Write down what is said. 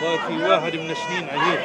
في واحد من سنين عجيب.